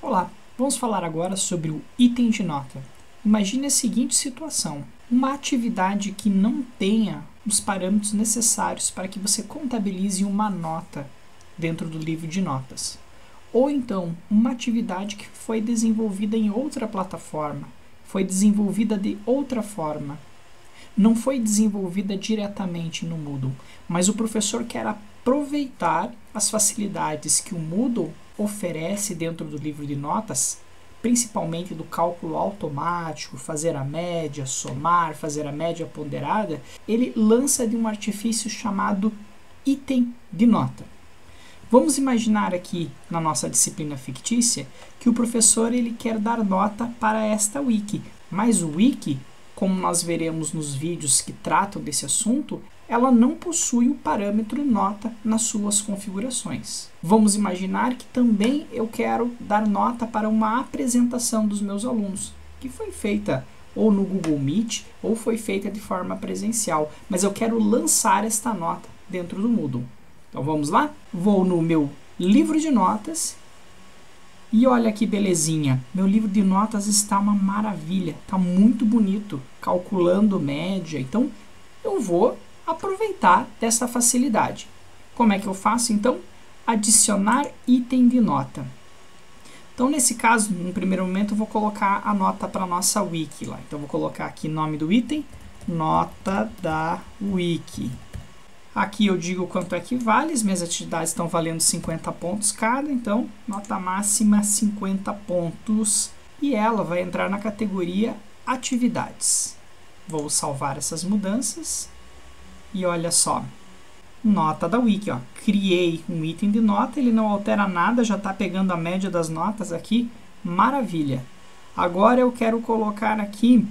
Olá, vamos falar agora sobre o item de nota. Imagine a seguinte situação: uma atividade que não tenha os parâmetros necessários para que você contabilize uma nota dentro do livro de notas. Ou então, uma atividade que foi desenvolvida em outra plataforma, foi desenvolvida de outra forma. Não foi desenvolvida diretamente no Moodle, mas o professor quer aproveitar as facilidades que o Moodle oferece dentro do livro de notas, principalmente do cálculo automático, fazer a média, somar, fazer a média ponderada, ele lança de um artifício chamado item de nota. Vamos imaginar aqui na nossa disciplina fictícia que o professor ele quer dar nota para esta wiki, mas o wiki, como nós veremos nos vídeos que tratam desse assunto, ela não possui o parâmetro nota nas suas configurações. Vamos imaginar que também eu quero dar nota para uma apresentação dos meus alunos, que foi feita ou no Google Meet ou foi feita de forma presencial, mas eu quero lançar esta nota dentro do Moodle. Então vamos lá? Vou no meu livro de notas e olha que belezinha, meu livro de notas está uma maravilha, está muito bonito, calculando média. Então eu vou aproveitar dessa facilidade. Como é que eu faço então? Adicionar item de nota. Então, nesse caso, no primeiro momento, eu vou colocar a nota para a nossa wiki lá. Então, vou colocar aqui nome do item, nota da wiki. Aqui eu digo quanto é que vale, as minhas atividades estão valendo 50 pontos cada, então nota máxima 50 pontos. E ela vai entrar na categoria atividades. Vou salvar essas mudanças e olha só, nota da wiki, ó. Criei um item de nota, ele não altera nada, já está pegando a média das notas aqui. Maravilha. Agora eu quero colocar aqui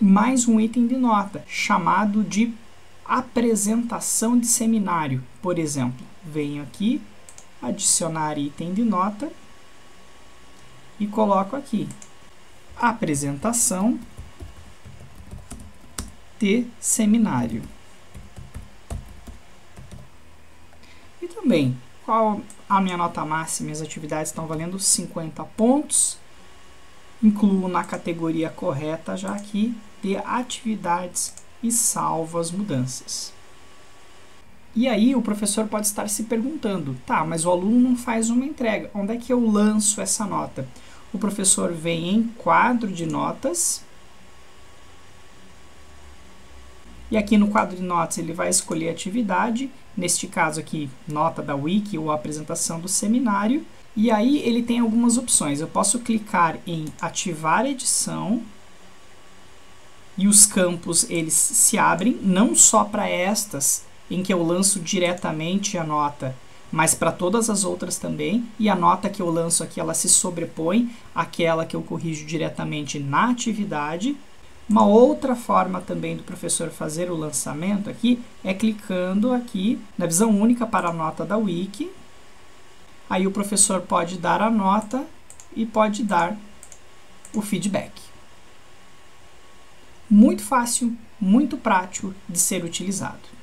mais um item de nota, chamado de apresentação de seminário, por exemplo. Venho aqui, adicionar item de nota e coloco aqui apresentação de seminário. Também, qual a minha nota máxima? Minhas atividades estão valendo 50 pontos. Incluo na categoria correta já aqui de atividades e salvo as mudanças. E aí o professor pode estar se perguntando, tá, mas o aluno não faz uma entrega, onde é que eu lanço essa nota? O professor vem em quadro de notas, e aqui no quadro de notas ele vai escolher atividade neste caso aqui, nota da wiki ou apresentação do seminário. E aí ele tem algumas opções. Eu posso clicar em ativar edição e os campos eles se abrem não só para estas em que eu lanço diretamente a nota, mas para todas as outras também. E a nota que eu lanço aqui ela se sobrepõe àquela que eu corrijo diretamente na atividade. Uma outra forma também do professor fazer o lançamento aqui é clicando aqui na visão única para a nota da Wiki. Aí o professor pode dar a nota e pode dar o feedback. Muito fácil, muito prático de ser utilizado.